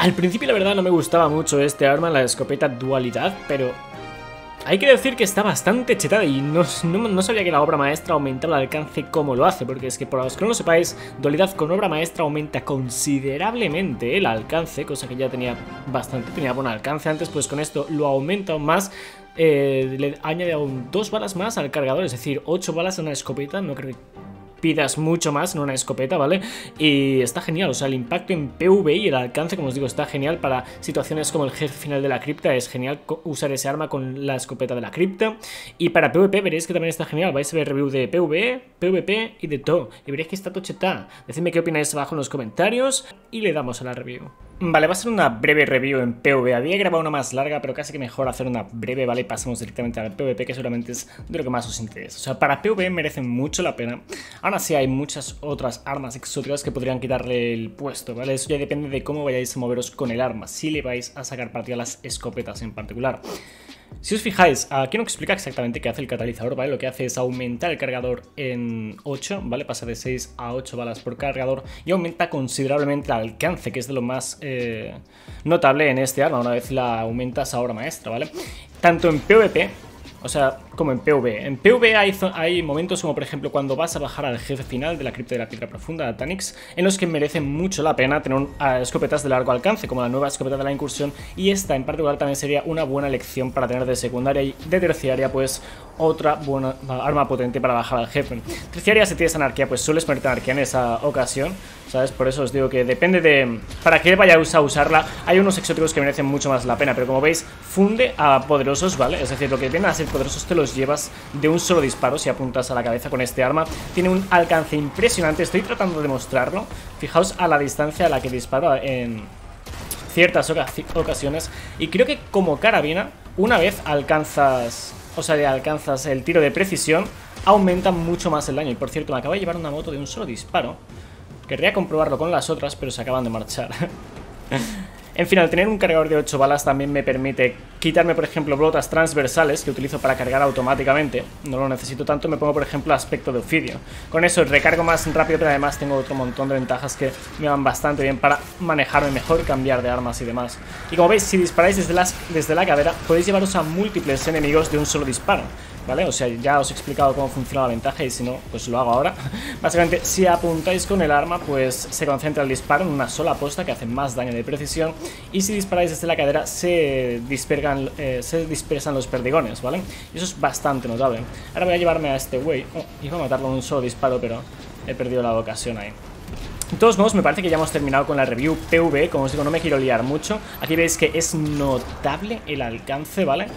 Al principio la verdad no me gustaba mucho este arma, la escopeta dualidad, pero hay que decir que está bastante chetada y no, no, sabía que la obra maestra aumentaba el alcance como lo hace, porque es que por los que no lo sepáis, dualidad con obra maestra aumenta considerablemente el alcance, cosa que ya tenía bastante, tenía buen alcance. Antes, pues con esto lo aumenta aún más, eh, le añade aún dos balas más al cargador, es decir, ocho balas a una escopeta, no creo que pidas mucho más en una escopeta, ¿vale? Y está genial, o sea, el impacto en PV y el alcance, como os digo, está genial para situaciones como el jefe final de la cripta, es genial usar ese arma con la escopeta de la cripta. Y para PvP veréis que también está genial, vais a ver review de PvE, PvP y de todo, y veréis que está tocheta. Decidme qué opináis abajo en los comentarios y le damos a la review. Vale, va a ser una breve review en PvE. Había grabado una más larga, pero casi que mejor hacer una breve, ¿vale? Pasamos directamente al PvP, que seguramente es de lo que más os interesa. O sea, para PvE merecen mucho la pena. Aún así hay muchas otras armas exóticas que podrían quitarle el puesto, ¿vale? Eso ya depende de cómo vayáis a moveros con el arma, si le vais a sacar partida a las escopetas en particular. Si os fijáis, aquí no explica exactamente qué hace el catalizador, ¿vale? Lo que hace es aumentar el cargador en 8, ¿vale? Pasa de 6 a 8 balas por cargador y aumenta considerablemente el alcance, que es de lo más eh, notable en este arma, una vez la aumentas a hora maestra, ¿vale? Tanto en PvP o sea, como en PvE. En PvE hay, hay, momentos como por ejemplo cuando vas a bajar al jefe final de la cripta de la piedra profunda, Tanix, en los que merece mucho la pena tener escopetas de largo alcance, como la nueva escopeta de la incursión, y esta en particular también sería una buena elección para tener de secundaria y de terciaria, pues otra buena arma potente para bajar al jefe. Terciaria, si tienes anarquía, pues sueles ponerte anarquía en esa ocasión, ¿sabes? Por eso os digo que depende de... Para que vayáis a usarla, hay unos exóticos que merecen mucho más la pena, pero como veis, funde a poderosos, ¿vale? Es decir, lo que vienen a ser poderosos te los llevas de un solo disparo si apuntas a la cabeza con este arma. Tiene un alcance impresionante, estoy tratando de mostrarlo. Fijaos a la distancia a la que disparo en ciertas ocasiones. Y creo que como carabina, una vez alcanzas o sea, alcanzas el tiro de precisión, aumenta mucho más el daño. Y por cierto, me acaba de llevar una moto de un solo disparo. Querría comprobarlo con las otras, pero se acaban de marchar. En fin, al tener un cargador de 8 balas también me permite quitarme, por ejemplo, brotas transversales que utilizo para cargar automáticamente. No lo necesito tanto, me pongo, por ejemplo, aspecto de ofidio. Con eso recargo más rápido, pero además tengo otro montón de ventajas que me van bastante bien para manejarme mejor, cambiar de armas y demás. Y como veis, si disparáis desde, desde la cadera, podéis llevaros a múltiples enemigos de un solo disparo. ¿Vale? O sea, ya os he explicado cómo funciona la ventaja y si no, pues lo hago ahora. Básicamente, si apuntáis con el arma, pues se concentra el disparo en una sola posta que hace más daño de precisión y si disparáis desde la cadera eh, se dispersan los perdigones, ¿vale? Y eso es bastante notable. Ahora voy a llevarme a este güey. Oh, iba a matarlo en un solo disparo, pero he perdido la ocasión ahí. De todos modos, me parece que ya hemos terminado con la review PV Como os digo, no me quiero liar mucho Aquí veis que es notable el alcance, ¿vale?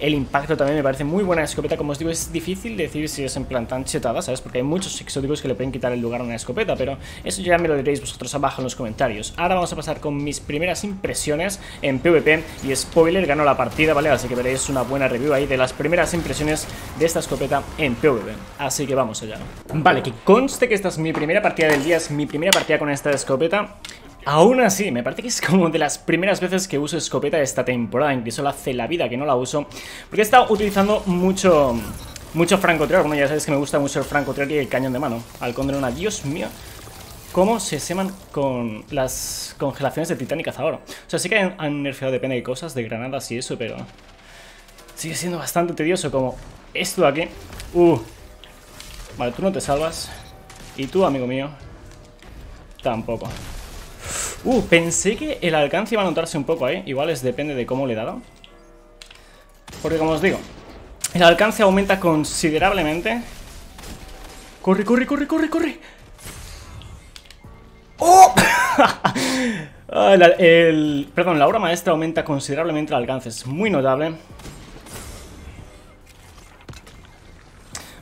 El impacto también me parece muy buena escopeta. Como os digo, es difícil decir si es en plan tan chetada, ¿sabes? Porque hay muchos exóticos que le pueden quitar el lugar a una escopeta, pero eso ya me lo diréis vosotros abajo en los comentarios. Ahora vamos a pasar con mis primeras impresiones en PvP y spoiler, ganó la partida, ¿vale? Así que veréis una buena review ahí de las primeras impresiones de esta escopeta en PvP. Así que vamos allá. Vale, que conste que esta es mi primera partida del día, es mi primera partida con esta escopeta. Aún así, me parece que es como de las primeras veces que uso escopeta esta temporada, incluso la hace la vida que no la uso, porque he estado utilizando mucho, mucho francotirador, como ya sabéis que me gusta mucho el francotirador y el cañón de mano. Al una Dios mío, cómo se seman con las congelaciones de Titanic ahora. O sea, sí que han, nerfeado depende de cosas, de granadas y eso, pero sigue siendo bastante tedioso como esto de aquí. Uh, vale, tú no te salvas. Y tú, amigo mío, tampoco. Uh, pensé que el alcance iba a notarse un poco, ¿eh? Igual es depende de cómo le he dado. Porque como os digo, el alcance aumenta considerablemente. ¡Corre, corre, corre, corre, corre! ¡Oh! Ah, el, perdón, la obra maestra aumenta considerablemente el alcance. Es muy notable.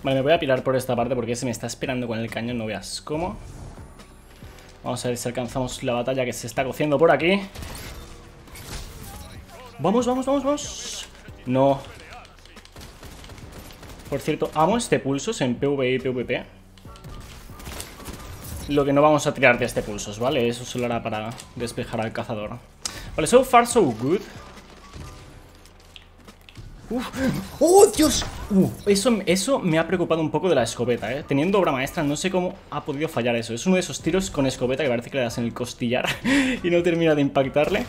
Vale, me voy a pirar por esta parte porque se me está esperando con el cañón, no veas cómo. Vamos a ver si alcanzamos la batalla que se está cociendo por aquí. Vamos, vamos, vamos, vamos. No. Por cierto, amo este pulsos en PvE y PvP. Lo que no vamos a tirar de este pulsos, ¿vale? Eso solo hará para despejar al cazador. Vale, so far so good. ¡Oh, Dios! Uh, eso, eso me ha preocupado un poco de la escopeta, ¿eh? Teniendo obra maestra, no sé cómo ha podido fallar eso. Es uno de esos tiros con escopeta que parece que le das en el costillar y no termina de impactarle.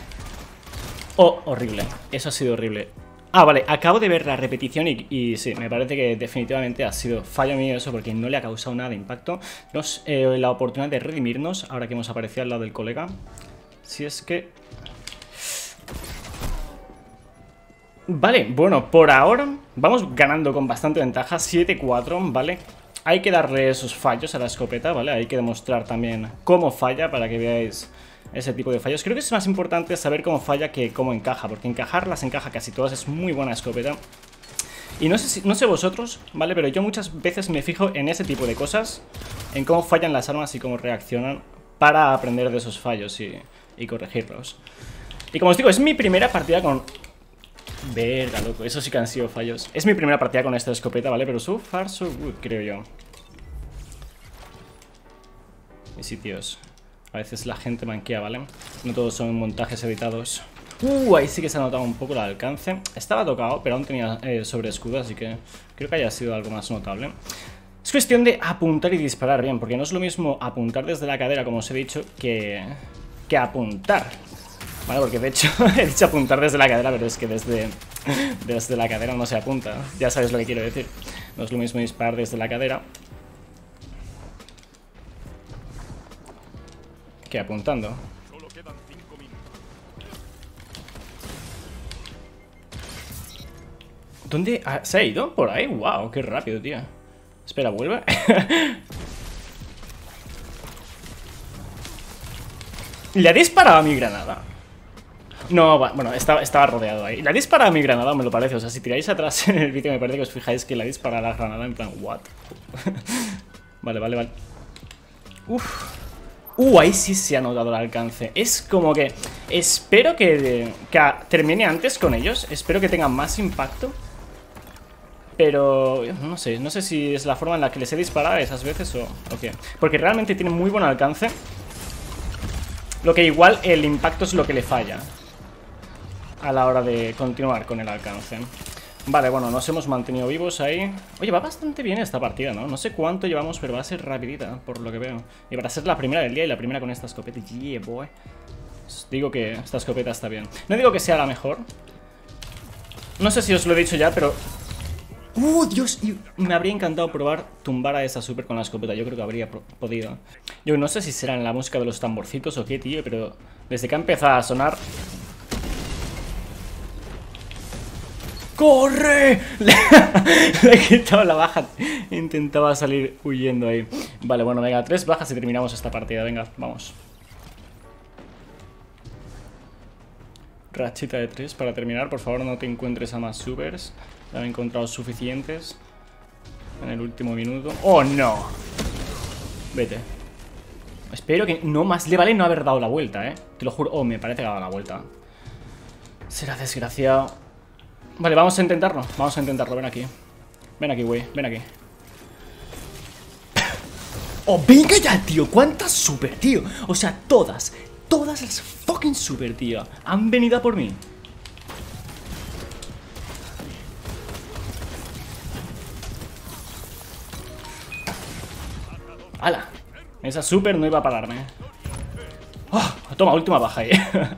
Oh, horrible. Eso ha sido horrible. Ah, vale, acabo de ver la repetición y, sí, me parece que definitivamente ha sido fallo mío eso porque no le ha causado nada de impacto. Nos, eh, la oportunidad de redimirnos ahora que hemos aparecido al lado del colega. Si es que... Vale, bueno, por ahora vamos ganando con bastante ventaja, 7-4, ¿vale? Hay que darle esos fallos a la escopeta, ¿vale? Hay que demostrar también cómo falla para que veáis ese tipo de fallos. Creo que es más importante saber cómo falla que cómo encaja, porque encajar las encaja casi todas, es muy buena escopeta. Y no sé, si, no sé vosotros, ¿vale? Pero yo muchas veces me fijo en ese tipo de cosas, en cómo fallan las armas y cómo reaccionan para aprender de esos fallos y, y corregirlos. Y como os digo, es mi primera partida con... Verga, loco, eso sí que han sido fallos. Es mi primera partida con esta escopeta, ¿vale? Pero so far so good, creo yo. Y sí, tíos. A veces la gente manquea, ¿vale? No todos son montajes editados. Uh, ahí sí que se ha notado un poco el alcance. Estaba tocado, pero aún tenía eh, sobre escudo, así que creo que haya sido algo más notable. Es cuestión de apuntar y disparar bien, porque no es lo mismo apuntar desde la cadera, como os he dicho, que, que apuntar. Vale, porque de hecho he dicho apuntar desde la cadera, pero es que desde, desde la cadera no se apunta. Ya sabes lo que quiero decir. No es lo mismo disparar desde la cadera que apuntando. ¿Dónde se ha ido? ¿Por ahí? ¡Wow! ¡Qué rápido, tío! Espera, ¿vuelve? ¿Le ha disparado a mi granada? No, bueno, estaba, rodeado ahí. ¿Le ha disparado a mi granada? Me lo parece. O sea, si tiráis atrás en el vídeo me parece que os fijáis que le ha disparado a la granada en plan, ¿what? vale, vale, vale. Uf. Uh, ahí sí se ha notado el alcance Es como que espero que, termine antes con ellos Espero que tengan más impacto Pero no sé, no sé si es la forma en la que les he disparado esas veces o, o qué Porque realmente tiene muy buen alcance Lo que igual el impacto es lo que le falla A la hora de continuar con el alcance. Vale, bueno, nos hemos mantenido vivos ahí. Oye, va bastante bien esta partida, ¿no? No sé cuánto llevamos, pero va a ser rapidita Por lo que veo. Y para ser la primera del día y la primera con esta escopeta. Yeah, boy. Digo que esta escopeta está bien. No digo que sea la mejor. No sé si os lo he dicho ya, pero... ¡Uh, Dios! Me habría encantado probar tumbar a esa super con la escopeta. Yo creo que habría podido. Yo no sé si será en la música de los tamborcitos o qué, tío Pero desde que ha empezado a sonar ¡Corre! Le, he quitado la baja. Intentaba salir huyendo ahí. Vale, bueno, venga, tres bajas y terminamos esta partida. Venga, vamos. Rachita de tres para terminar. Por favor, no te encuentres a más supers. Ya he encontrado suficientes. En el último minuto. ¡Oh, no! Vete. Espero que no más le vale no haber dado la vuelta, ¿eh? Te lo juro. Oh, me parece que ha dado la vuelta. Será desgraciado. Vale, vamos a intentarlo. Vamos a intentarlo. Ven aquí. Ven aquí, güey. Ven aquí. ¡Oh, venga ya, tío! ¿Cuántas super, tío? O sea, todas, todas las fucking super, tío Han venido a por mí ¡Hala! Esa super no iba a pararme ¡Oh! Toma, última baja ahí.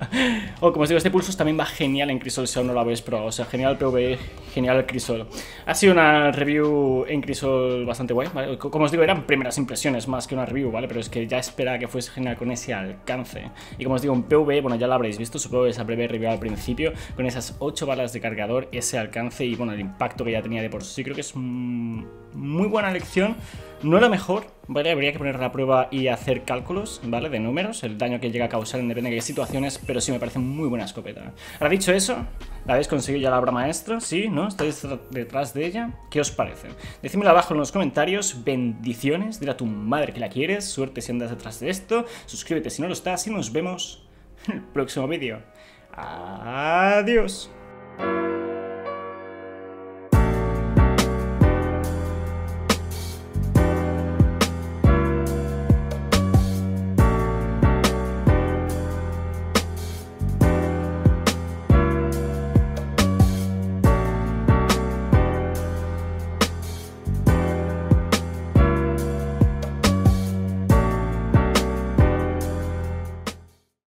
oh, como os digo, este pulso también va genial en Crisol si aún no lo habéis probado. O sea, genial PvE, genial Crisol. Ha sido una review en Crisol bastante guay, ¿vale? Como os digo, eran primeras impresiones más que una review, ¿vale? Pero es que ya esperaba que fuese genial con ese alcance. Y como os digo, en PvE, bueno, ya lo habréis visto, supongo esa breve review al principio, con esas 8 balas de cargador, ese alcance y, bueno, el impacto que ya tenía de por sí. Creo que es muy buena lección. No la mejor, ¿vale? Habría que poner la prueba y hacer cálculos, ¿vale? De números, el daño que llega a causar en depende de qué situaciones, pero sí me parece muy buena escopeta. Ahora dicho eso, ¿la habéis conseguido ya la obra maestra? ¿Sí? ¿No? ¿Estáis detrás de ella? ¿Qué os parece? Decídmelo abajo en los comentarios, bendiciones, dile a tu madre que la quieres, suerte si andas detrás de esto, suscríbete si no lo estás y nos vemos en el próximo vídeo. Adiós.